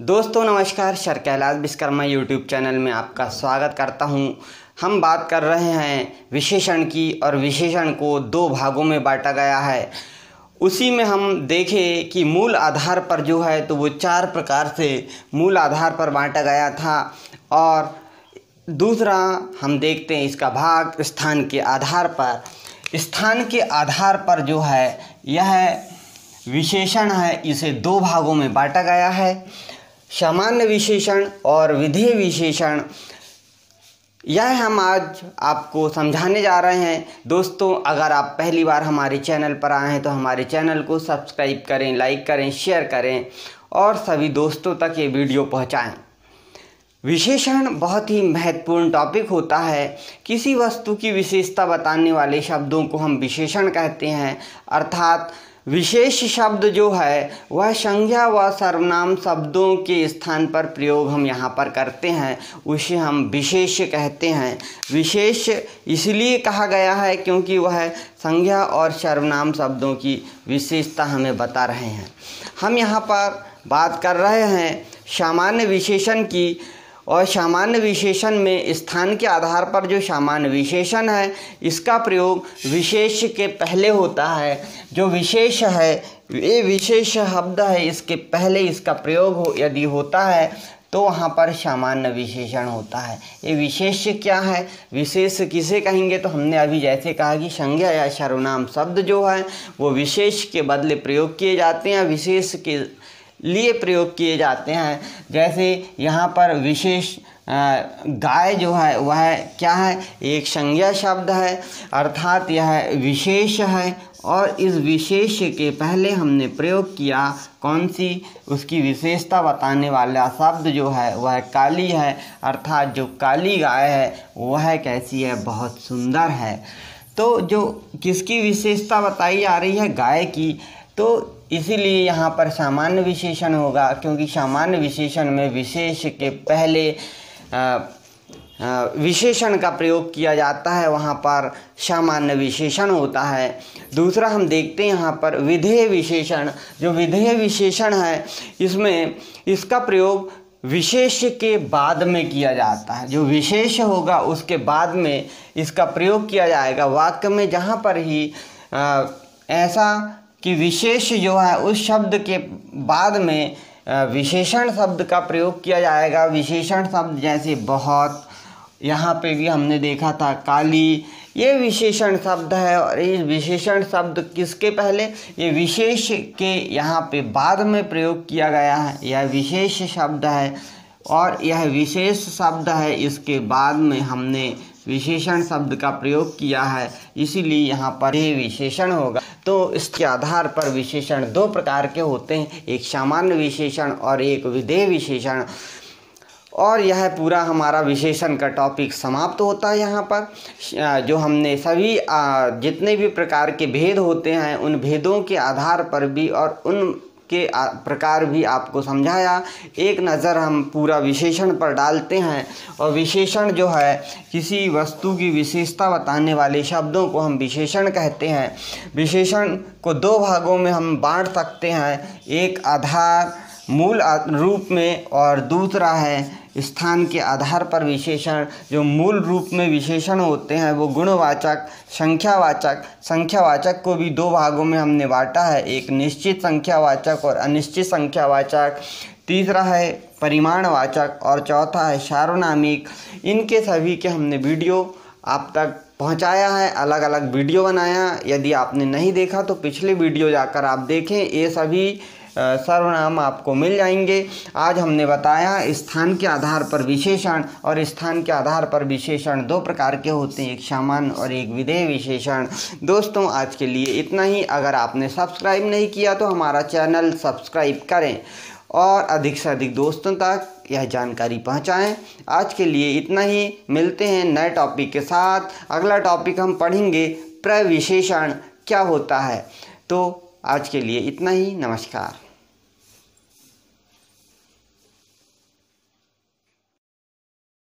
दोस्तों, नमस्कार sir Kailash Vishwakarma YouTube channel में आपका स्वागत करता हूँ। हम बात कर रहे हैं विशेषण की और विशेषण को दो भागों में बांटा गया है। उसी में हम देखें कि मूल आधार पर जो है तो वो चार प्रकार से मूल आधार पर बांटा गया था। और दूसरा, हम देखते हैं इसका भाग, स्थान के आधार पर। स्थान के आधार पर जो है, यह विशेषण है, इसे दो भागों में बांटा गया है। सामान्य विशेषण और विधेय विशेषण। यह हम आज आपको समझाने जा रहे हैं। दोस्तों, अगर आप पहली बार हमारे चैनल पर आए हैं तो हमारे चैनल को सब्सक्राइब करें, लाइक करें, शेयर करें और सभी दोस्तों तक ये वीडियो पहुंचाएँ। विशेषण बहुत ही महत्वपूर्ण टॉपिक होता है। किसी वस्तु की विशेषता बताने वाले शब्दों को हम विशेषण कहते हैं। अर्थात विशेष शब्द जो है, वह संज्ञा व सर्वनाम शब्दों के स्थान पर प्रयोग हम यहाँ पर करते हैं, उसे हम विशेष कहते हैं। विशेष इसलिए कहा गया है क्योंकि वह संज्ञा और सर्वनाम शब्दों की विशेषता हमें बता रहे हैं। हम यहाँ पर बात कर रहे हैं सामान्य विशेषण की और सामान्य विशेषण में स्थान के आधार पर जो सामान्य विशेषण है, इसका प्रयोग विशेष के पहले होता है। जो विशेष है, ये विशेष शब्द है, इसके पहले इसका प्रयोग हो, यदि होता है तो वहाँ पर सामान्य विशेषण होता है। ये विशेष क्या है? विशेष किसे कहेंगे? तो हमने अभी जैसे कहा कि संज्ञा या सर्वनाम शब्द जो है, वो विशेष के बदले प्रयोग किए जाते हैं, विशेष के लिए प्रयोग किए जाते हैं। जैसे यहाँ पर विशेष गाय जो है, वह क्या है? एक संज्ञा शब्द है, अर्थात यह विशेष है। और इस विशेष के पहले हमने प्रयोग किया कौन सी? उसकी विशेषता बताने वाला शब्द जो है, वह काली है। अर्थात जो काली गाय है, वह कैसी है? बहुत सुंदर है। तो जो किसकी विशेषता बताई जा रही है? गाय की। तो इसीलिए यहाँ पर सामान्य विशेषण होगा क्योंकि सामान्य विशेषण में विशेष के पहले विशेषण का प्रयोग किया जाता है वहाँ पर सामान्य विशेषण होता है। दूसरा हम देखते हैं यहाँ पर विधेय विशेषण। जो विधेय विशेषण है इसमें इसका प्रयोग विशेष के बाद में किया जाता है। जो विशेष होगा उसके बाद में इसका प्रयोग किया जाएगा। वाक्य में जहाँ पर ही आ, ऐसा कि विशेष जो है, उस शब्द के बाद में विशेषण शब्द का प्रयोग किया जाएगा। विशेषण शब्द जैसे बहुत, यहाँ पे भी हमने देखा था काली, ये विशेषण शब्द है। और ये विशेषण शब्द किसके पहले? ये विशेष के यहाँ पे बाद में प्रयोग किया गया है। यह विशेष शब्द है। और यह विशेष शब्द है, इसके बाद में हमने विशेषण शब्द का प्रयोग किया है। इसीलिए यहाँ पर ये विशेषण होगा। तो इसके आधार पर विशेषण दो प्रकार के होते हैं, एक सामान्य विशेषण और एक विधेय विशेषण। और यह पूरा हमारा विशेषण का टॉपिक समाप्त होता है यहाँ पर। जो हमने सभी जितने भी प्रकार के भेद होते हैं, उन भेदों के आधार पर भी और उन के प्रकार भी आपको समझाया। एक नज़र हम पूरा विशेषण पर डालते हैं और विशेषण जो है, किसी वस्तु की विशेषता बताने वाले शब्दों को हम विशेषण कहते हैं। विशेषण को दो भागों में हम बांट सकते हैं। एक आधार मूल रूप में और दूसरा है स्थान के आधार पर विशेषण। जो मूल रूप में विशेषण होते हैं, वो गुणवाचक, संख्यावाचक संख्यावाचक को भी दो भागों में हमने बांटा है। एक निश्चित संख्यावाचक और अनिश्चित संख्यावाचक। तीसरा है परिमाणवाचक और चौथा है सार्वनामिक इनके सभी के हमने वीडियो आप तक पहुँचाया है अलग अलग वीडियो बनाया। यदि आपने नहीं देखा तो पिछले वीडियो जाकर आप देखें। ये सभी सर्वनाम आपको मिल जाएँगे। आज हमने बताया स्थान के आधार पर विशेषण और स्थान के आधार पर विशेषण दो प्रकार के होते हैं, एक सामान्य और एक विधेय विशेषण। दोस्तों, आज के लिए इतना ही। अगर आपने सब्सक्राइब नहीं किया तो हमारा चैनल सब्सक्राइब करें और अधिक से अधिक दोस्तों तक यह जानकारी पहुंचाएँ। आज के लिए इतना ही। मिलते हैं नए टॉपिक के साथ। अगला टॉपिक हम पढ़ेंगे, प्रविशेषण क्या होता है? तो आज के लिए इतना ही। नमस्कार।